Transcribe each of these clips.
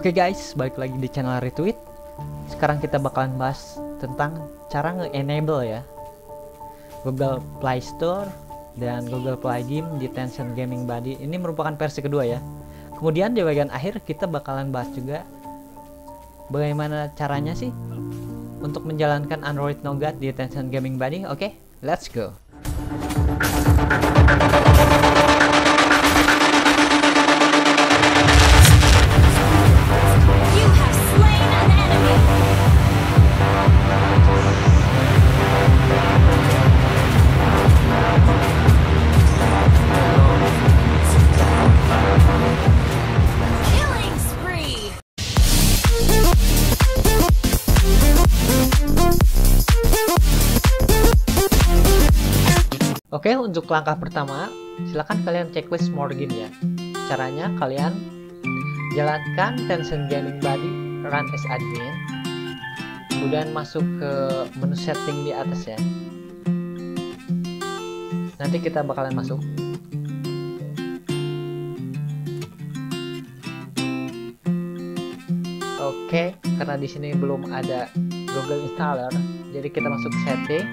Oke guys, balik lagi di channel Retweet. Sekarang kita bakalan bahas tentang cara nge-enable ya Google Play Store dan Google Play Game di Tencent Gaming Buddy. Ini merupakan versi kedua ya. Kemudian di bagian akhir kita bakalan bahas juga bagaimana caranya sih untuk menjalankan Android Nougat di Tencent Gaming Buddy. Oke, let's go. Oke, untuk langkah pertama, silakan kalian checklist more game ya. Caranya kalian jalankan Tencent Gaming Buddy Run as admin. Kemudian masuk ke menu setting di atas ya. Nanti kita bakalan masuk. Oke, karena di sini belum ada Google Installer, jadi kita masuk setting.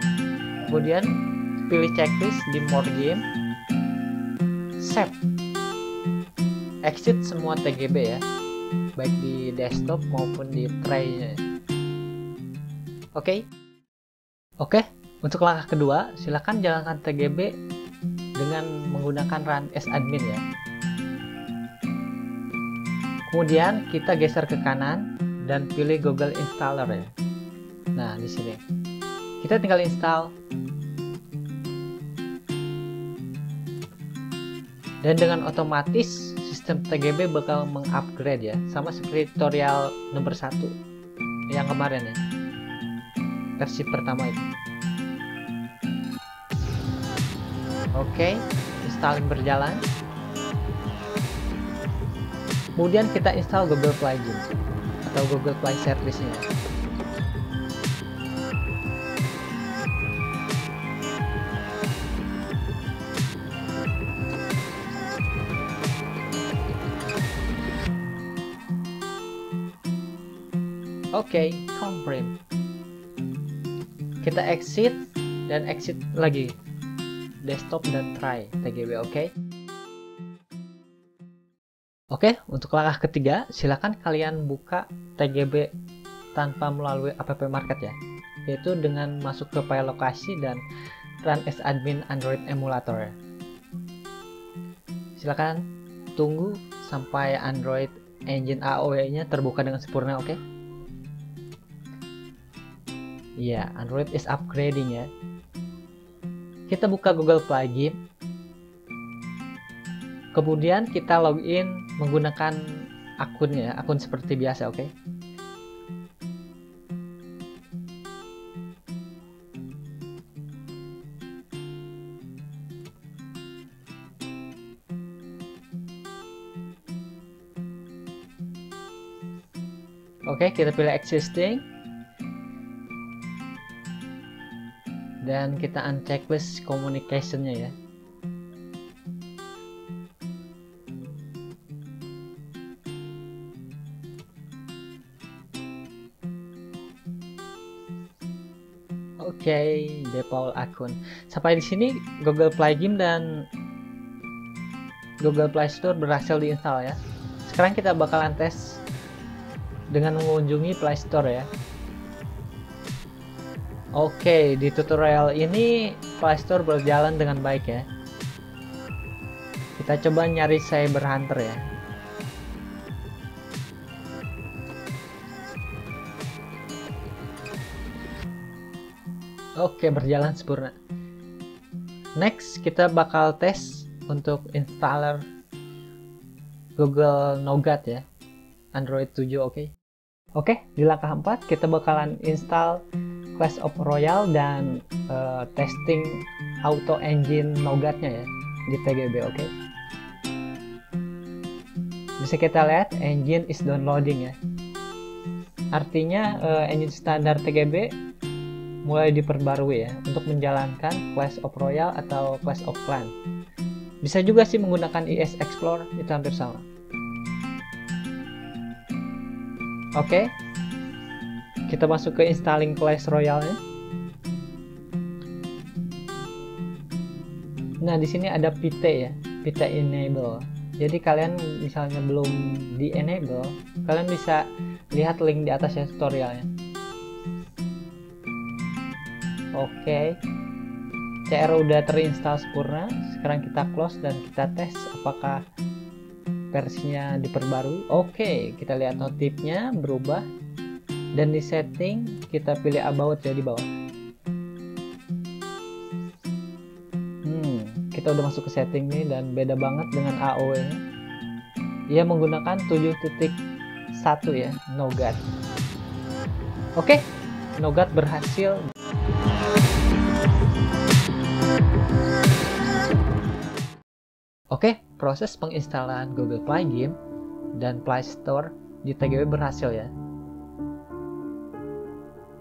Kemudian pilih checklist di more game. Save. Exit semua TGB ya. Baik di desktop maupun di tray oke. Oke untuk langkah kedua silakan jalankan TGB dengan menggunakan run as admin ya. Kemudian kita geser ke kanan dan pilih Google Installer ya. Nah di sini. Kita tinggal install dan dengan otomatis sistem TGB bakal mengupgrade ya sama seperti tutorial nomor satu yang kemarin ya. Versi pertama itu. Oke installing berjalan. Kemudian kita install Google Play Games atau Google Play Service-nya Oke, confirm. Kita exit dan exit lagi. Desktop dan try TGB, oke? Oke, untuk langkah ketiga, silakan kalian buka TGB tanpa melalui app market ya. Yaitu dengan masuk ke file lokasi dan run as admin Android emulator ya. Silakan tunggu sampai Android engine AOE-nya terbuka dengan sempurna, oke? Iya, Android is upgrading ya. Kita buka Google Play Game. Kemudian kita login menggunakan akunnya, akun seperti biasa, oke? Oke, kita pilih existing. Dan kita unchecklist communication-nya ya. Oke, default akun. Sampai di sini Google Play Game dan Google Play Store berhasil diinstal ya. Sekarang kita bakalan tes dengan mengunjungi Play Store ya. Oke, di tutorial ini Play Store berjalan dengan baik ya. Kita coba nyari Cyber Hunter ya. Oke, berjalan sempurna. Next, kita bakal tes untuk installer Google Nougat ya. Android 7, oke. Oke, di langkah 4 kita bakalan install Clash of Royale dan eh, testing auto engine Nougatnya ya di TGB oke? Bisa kita lihat engine is downloading ya. Artinya eh, engine standar TGB mulai diperbarui ya untuk menjalankan Clash of Royale atau Clash of Clans bisa juga sih menggunakan IS Explorer itu hampir sama. Oke. Kita masuk ke installing Clash Royale-nya. Nah, di sini ada PT ya, PT enable. Jadi kalian misalnya belum di enable, kalian bisa lihat link di atas ya tutorialnya. Oke. CR udah terinstall sempurna. Sekarang kita close dan kita tes apakah versinya diperbarui. Oke, kita lihat notifnya berubah. Dan di setting kita pilih about ya di bawah. Hmm, kita udah masuk ke setting nih dan beda banget dengan AOW-nya. Ia menggunakan 7.1 ya, Nougat. Oke, Nougat berhasil Oke, proses penginstalan Google Play Game dan Play Store di TGW berhasil ya.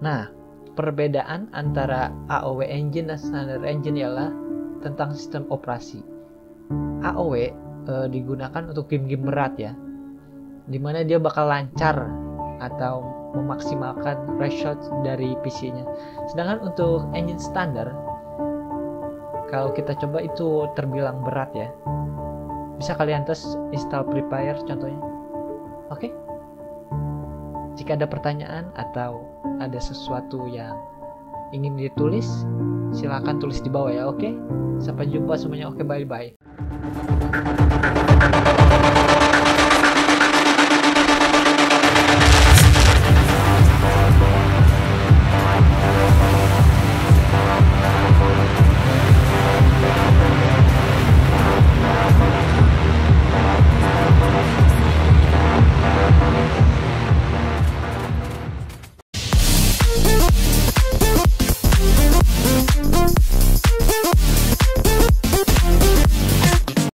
Nah, perbedaan antara AOW Engine dan Standard Engine ialah tentang sistem operasi. AOW e, eh, digunakan untuk game-game berat ya, di mana dia bakal lancar atau memaksimalkan reshot dari PC-nya. Sedangkan untuk engine standar kalau kita coba itu terbilang berat ya bisa kalian tes install Prepare contohnya oke okay? Jika ada pertanyaan atau ada sesuatu yang ingin ditulis silahkan tulis di bawah ya oke okay? sampai jumpa semuanya oke okay, bye bye